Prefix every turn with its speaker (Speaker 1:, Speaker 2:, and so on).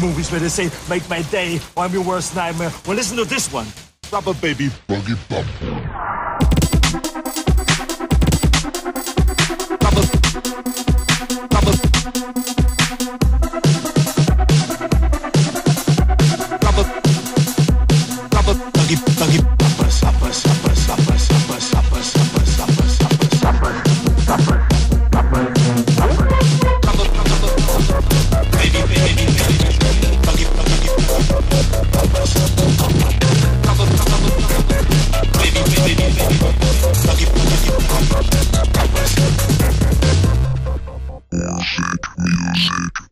Speaker 1: movies where they say, make my day, or I'm your worst nightmare. Well, listen to this one. Rubber Baby. Boogie Bump. Rubber, rubber, rubber, buggy, buggy, bumpers, bumpers, bumpers, bumpers. music, music.